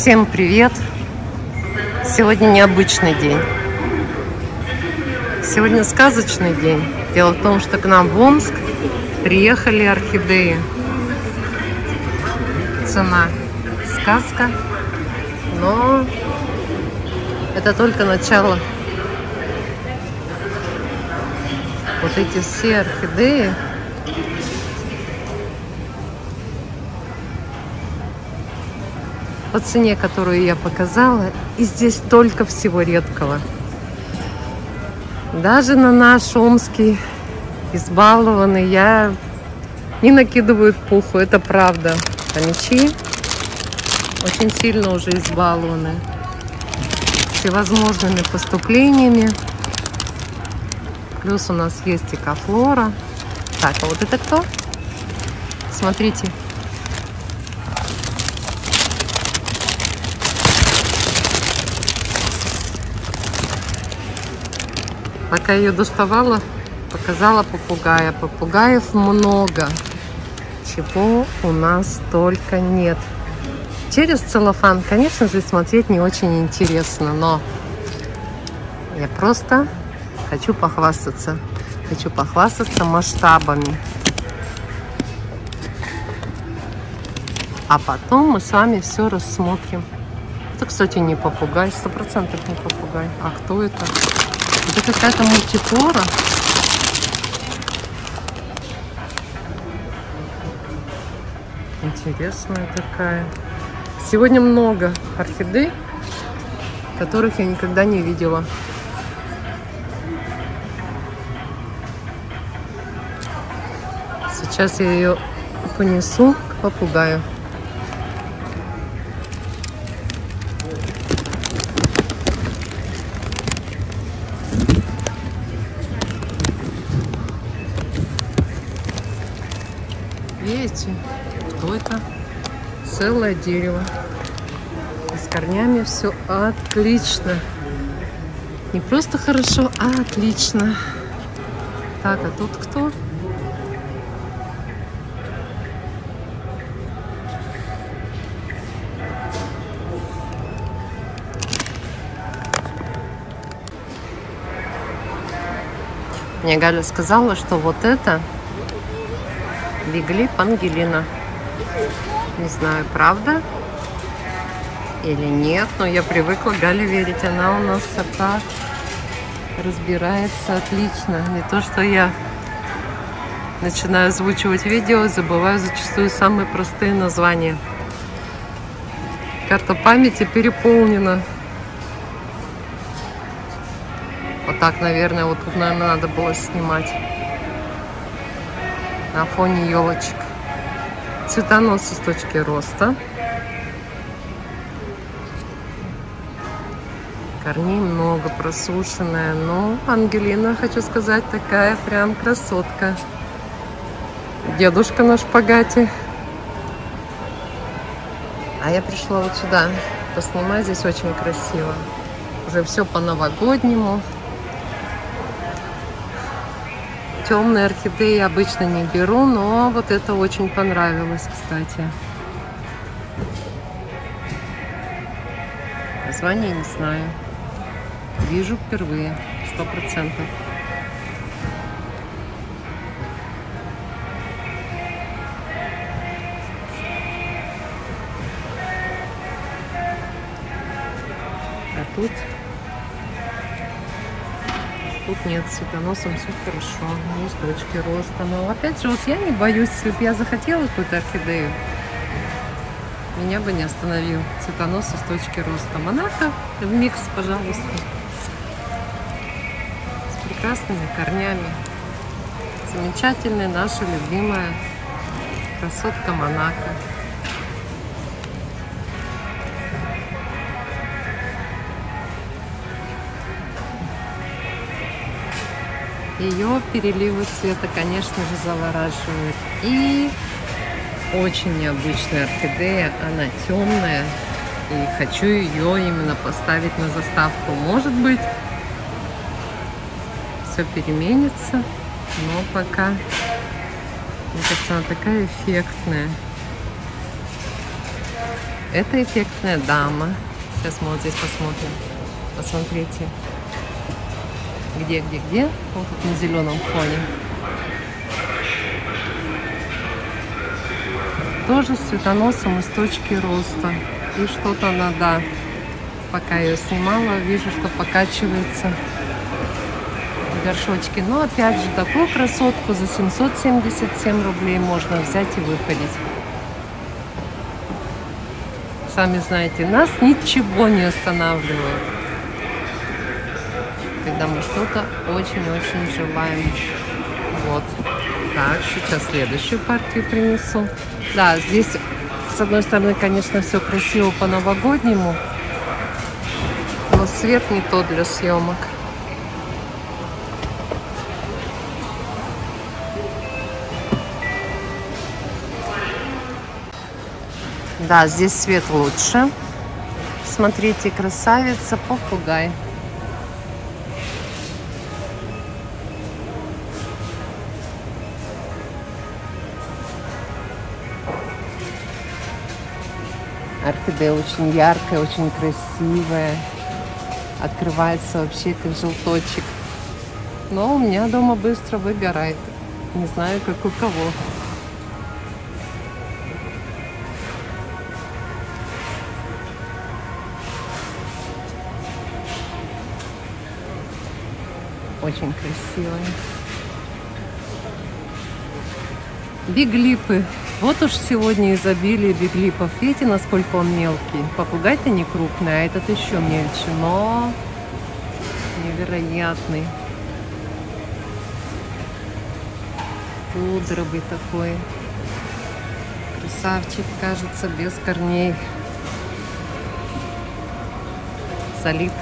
Всем привет! Сегодня необычный день. Сегодня сказочный день. Дело в том, что к нам в Омск приехали орхидеи. Цена сказка, но это только начало. Вот эти все орхидеи по цене, которую я показала, и здесь только всего редкого. Даже на наш омский избалованный я не накидываю пуху, это правда. Хомячи очень сильно уже избалованы всевозможными поступлениями. Плюс у нас есть экофлора. Так, а вот это кто? Смотрите, Пока ее доставала, показала попугая. Попугаев много. Чего у нас только нет. Через целлофан, конечно же, смотреть не очень интересно, но я просто хочу похвастаться. Хочу похвастаться масштабами. А потом мы с вами все рассмотрим. Это, кстати, не попугай, сто процентов не попугай. А кто это? Это какая-то мультифлора. Интересная такая. Сегодня много орхидей, которых я никогда не видела. Сейчас я ее понесу к попугаю. Видите, кто это? Целое дерево. И с корнями все отлично. Не просто хорошо, а отлично. Так, а тут кто? Мне Галя сказала, что вот это Биглип Ангелина. Не знаю, правда или нет, но я привыкла Гале верить. Она у нас так разбирается отлично. Не то, что я начинаю озвучивать видео, забываю зачастую самые простые названия. Карта памяти переполнена. Вот так, наверное, вот тут, наверное, надо было снимать на фоне елочек. Цветоносы с точки роста. Корней много, просушенная. Но Ангелина, хочу сказать, такая прям красотка. Дедушка на шпагате. А я пришла вот сюда поснимать. Здесь очень красиво. Уже все по-новогоднему. Темные орхидеи обычно не беру, но вот это очень понравилось, кстати. Название не знаю. Вижу впервые, сто процентов. Нет цветоносом, все хорошо, есть точки роста. Но опять же, вот я не боюсь, если бы я захотела какую-то орхидею, меня бы не остановил цветонос с точки роста. Монаха в микс, пожалуйста, с прекрасными корнями. Замечательная наша любимая красотка Монако. Ее переливы цвета, конечно же, завораживают. И очень необычная орхидея, она темная. И хочу ее именно поставить на заставку. Может быть, все переменится, но пока, мне кажется, она такая эффектная. Это эффектная дама. Сейчас мы вот здесь посмотрим. Посмотрите. Где, где, где? Вот тут на зеленом фоне. Тоже с цветоносом из точки роста. И что-то она, да, пока ее снимала, вижу, что покачивается горшочки. Но опять же, такую красотку за 777 рублей можно взять и выходить. Сами знаете, нас ничего не останавливает, мы что-то очень-очень желаем. Вот. Так, сейчас следующую партию принесу. Да, здесь, с одной стороны, конечно, все красиво по-новогоднему, но свет не тот для съемок. Да, здесь свет лучше. Смотрите, красавица, попугай. Орхидея очень яркая, очень красивая. Открывается вообще как желточек. Но у меня дома быстро выгорает. Не знаю, как у кого. Очень красивые. Биглипы. Вот уж сегодня изобилие биглипов. Видите, насколько он мелкий? Попугай-то не крупный, а этот еще мельче, но невероятный. Пудровый такой. Красавчик, кажется, без корней. Солид,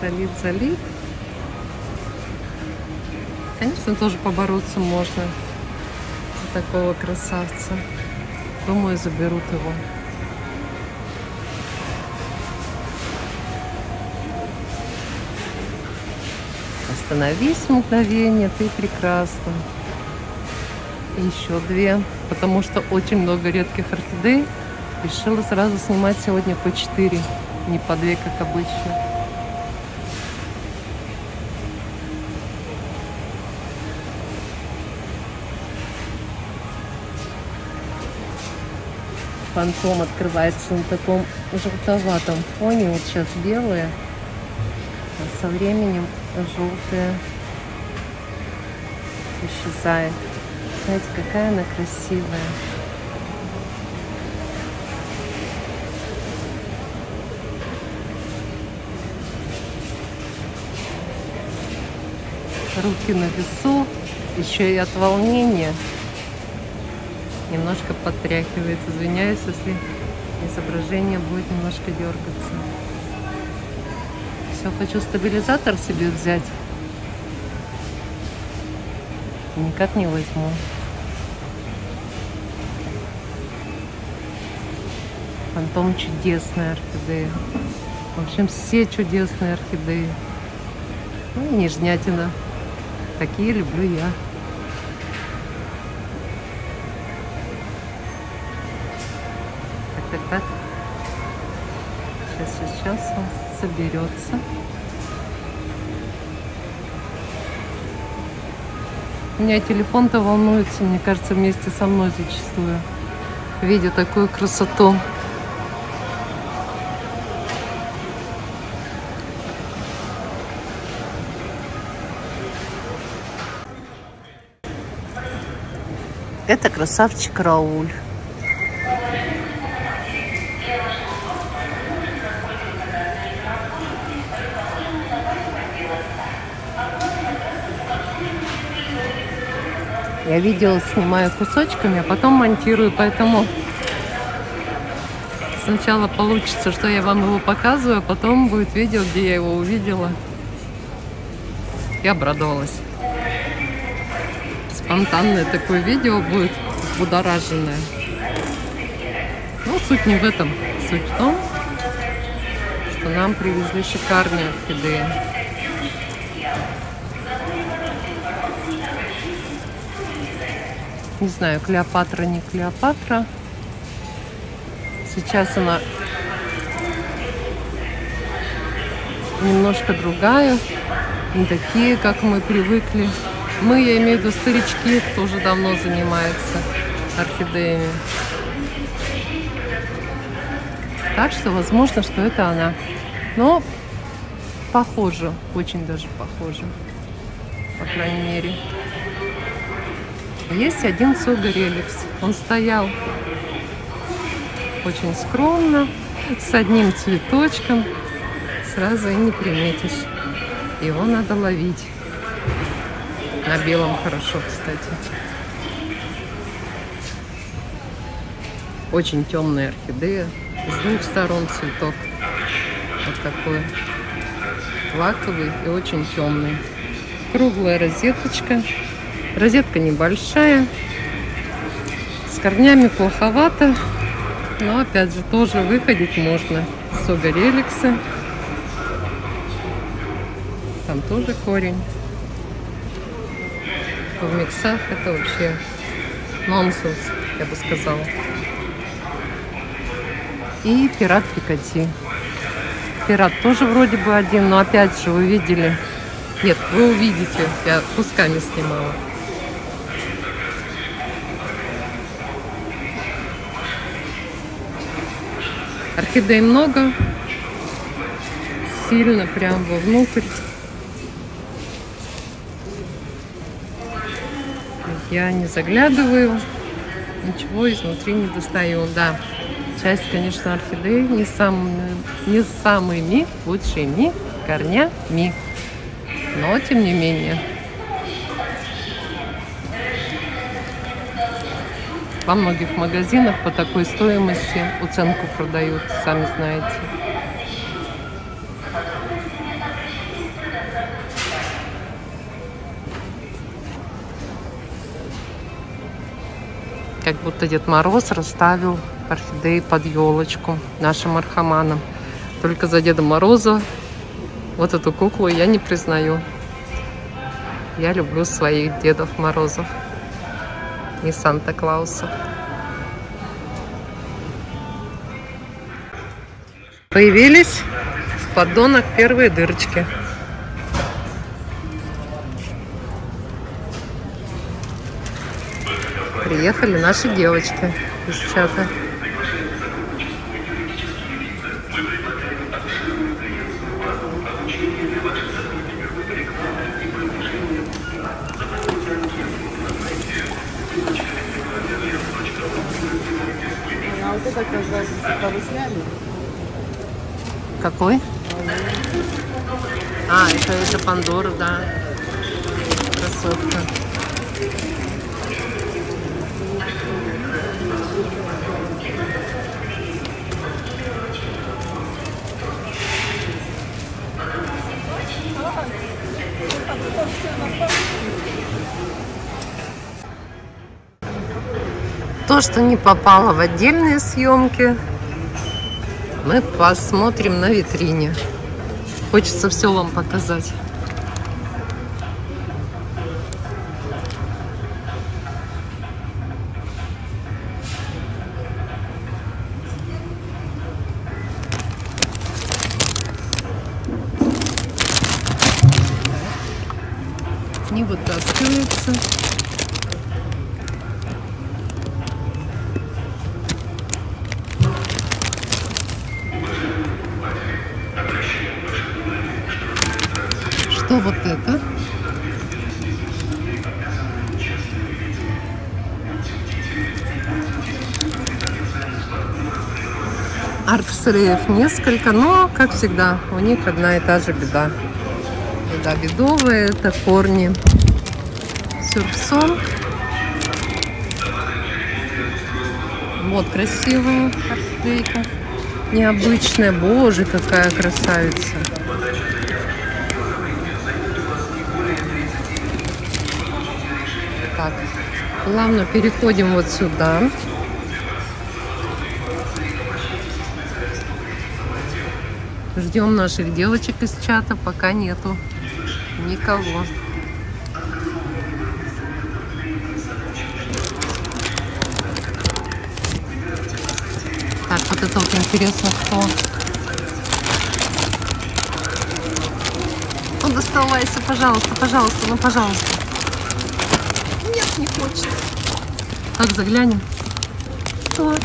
солид, солид. Конечно, тоже побороться можно такого красавца. Думаю, заберут его. Остановись мгновение, ты прекрасна. Еще две, потому что очень много редких орхидей. Решила сразу снимать сегодня по четыре, не по две, как обычно. Фантом открывается на таком желтоватом фоне. Вот сейчас белые, а со временем желтые исчезает. Знаете, какая она красивая. Руки на весу, еще и от волнения немножко подтряхивает. Извиняюсь, если изображение будет немножко дергаться. Все, хочу стабилизатор себе взять. Никак не возьму. Фантом чудесная орхидея. В общем, все чудесные орхидеи. Ну нежнятина. Такие люблю я. Сейчас, он соберется. У меня телефон-то волнуется, мне кажется, вместе со мной зачастую. Видя такую красоту. Это красавчик Рауль. Я видео снимаю кусочками, а потом монтирую, поэтому сначала получится, что я вам его показываю, а потом будет видео, где я его увидела. Я обрадовалась. Спонтанное такое видео будет, будораженное. Но суть не в этом. Суть в том, что нам привезли шикарные орхидеи. Не знаю, Клеопатра, не Клеопатра. Сейчас она немножко другая. Не такие, как мы привыкли. Мы, я имею в виду старички, тоже давно занимается орхидеями. Так что, возможно, что это она. Но похоже, очень даже похоже, по крайней мере. Есть один сугареликс. Он стоял очень скромно, с одним цветочком. Сразу и не приметишь. Его надо ловить. На белом хорошо, кстати. Очень темная орхидея. С двух сторон цветок. Вот такой. Лаковый и очень темный. Круглая розеточка. Розетка небольшая. С корнями плоховато. Но опять же тоже выходить можно. Сога реликса. Там тоже корень в миксах это вообще нонсенс, я бы сказала. И пират Пикати. Пират тоже вроде бы один, но опять же вы видели. Нет, вы увидите, я кусками снимала. Орхидей много, сильно прям вовнутрь. я не заглядываю, ничего изнутри не достаю. Да, часть, конечно, орхидей не самыми, не самыми лучшими корнями, но тем не менее. Во многих магазинах по такой стоимости уценку продают, сами знаете. как будто Дед Мороз расставил орхидеи под елочку нашим архаманам. Только за Деда Мороза вот эту куклу я не признаю. Я люблю своих Дедов Морозов и Санта-Клаусов. Появились в поддонах первые дырочки. приехали наши девочки из чата. А вот это как бы сняли? Какой? А, это, это Пандора, да. Красотка. То, что не попало в отдельные съемки, мы посмотрим на витрине. Хочется все вам показать. Не вытаскивается. Вот это? Арксреев несколько, но, как всегда, у них одна и та же беда. Беда бедовая, это корни сюрпсон. Вот красивая орхидейка. Необычная. Боже, какая красавица. Плавно переходим вот сюда. Ждем наших девочек из чата, пока нету никого. Так, вот это вот интересно, кто. доставайся, пожалуйста, пожалуйста, ну пожалуйста. Нет, не хочет. Так, заглянем. Так.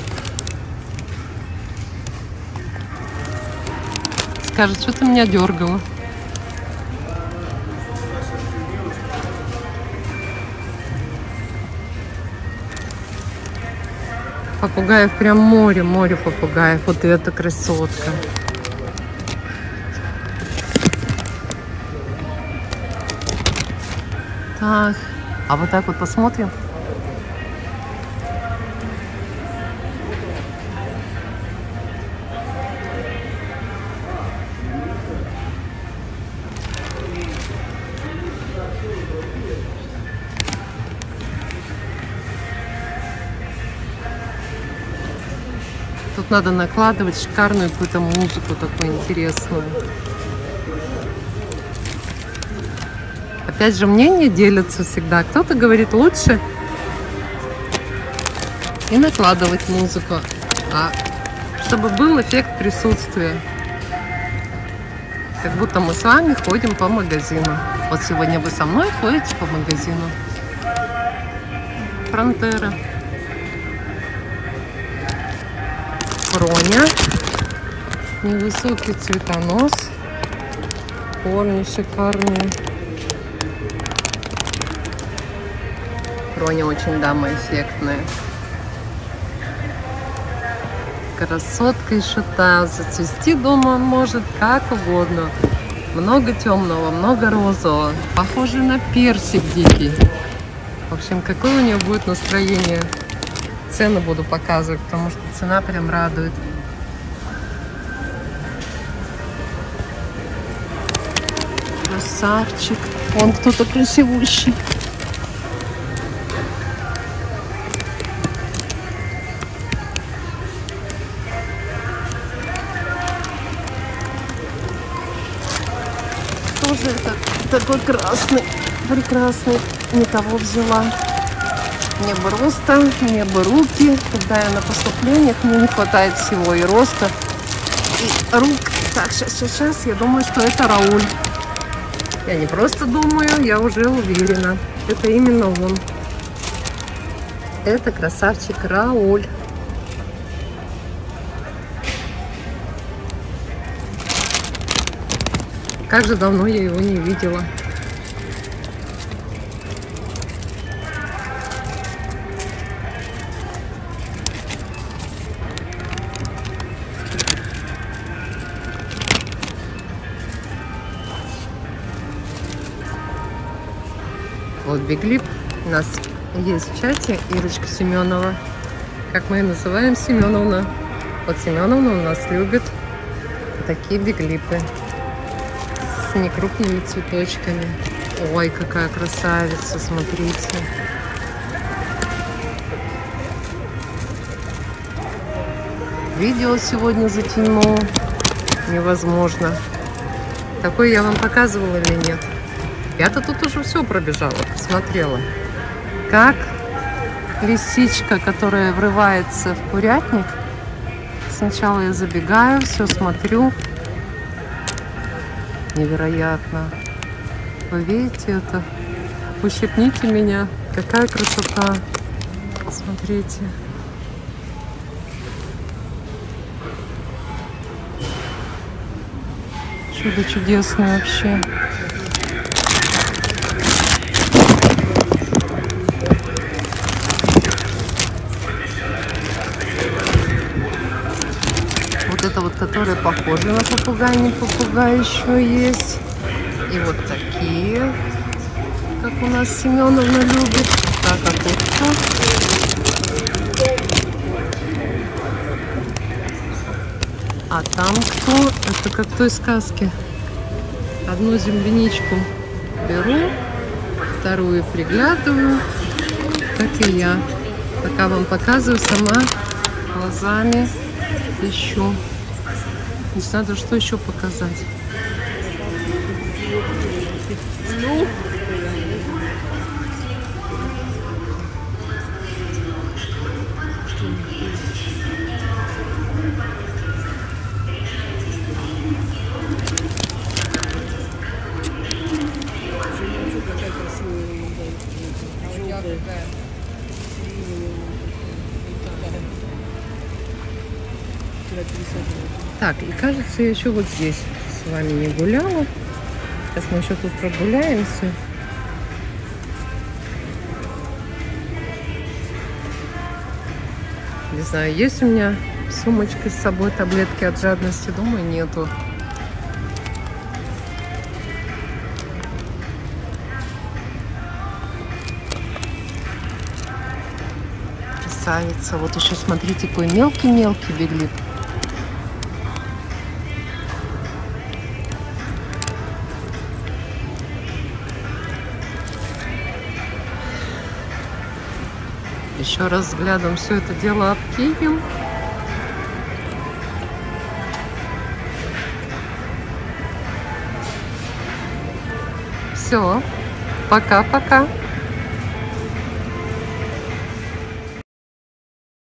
Скажет, что ты меня дергала. Попугаев прям море, море попугаев. Вот эта красотка. Так, а вот так вот посмотрим. Тут надо накладывать шикарную какую-то музыку такую интересную. Опять же, мнения делятся всегда. Кто-то говорит лучше и накладывать музыку, а чтобы был эффект присутствия. Как будто мы с вами ходим по магазину. Вот сегодня вы со мной ходите по магазину. Фронтера. Роня. Невысокий цветонос. Корни шикарные. Роня очень дама эффектная. Красотка и шута. Зацвести дома может как угодно. Много темного, много розового. Похоже на персик дикий. В общем, какое у нее будет настроение? Цены буду показывать, потому что цена прям радует. Красавчик. Он кто-то красивущий. Такой красный, прекрасный. Не того взяла. Мне бы роста, мне бы руки. Когда я на поступлениях, мне не хватает всего и роста, и рук. Так, сейчас, сейчас, сейчас. Я думаю, что это Рауль. Я не просто думаю, я уже уверена. Это именно он. Это красавчик Рауль. Как же давно я его не видела. Вот Биглип у нас есть в чате Ирочка Семенова. Как мы ее называем, Семеновна. Вот Семеновна у нас любит такие биглипы с некрупными цветочками. Ой, какая красавица, смотрите. Видео сегодня затяну. Невозможно. Такой я вам показывала или нет? Я-то тут уже все пробежала, посмотрела. Как лисичка, которая врывается в курятник. Сначала я забегаю, все смотрю. Невероятно. Вы видите это? Ущипните меня. Какая красота. Смотрите. Чудо чудесное вообще. Это вот, которая похожа на попугай, не попугай еще есть. И вот такие, как у нас Семеновна любит. Так, а тут кто? А там кто? Это как в той сказке. Одну земляничку беру, вторую приглядываю, как и я. Пока вам показываю, сама глазами ищу. Здесь надо что еще показать. Ну, кажется, я еще вот здесь с вами не гуляла. Сейчас мы еще тут прогуляемся. Не знаю, есть у меня сумочка с собой таблетки от жадности? Думаю, нету. Красавица. Вот еще смотрите, какой мелкий-мелкий беглит. Еще раз взглядом все это дело обкинем. Все. Пока-пока.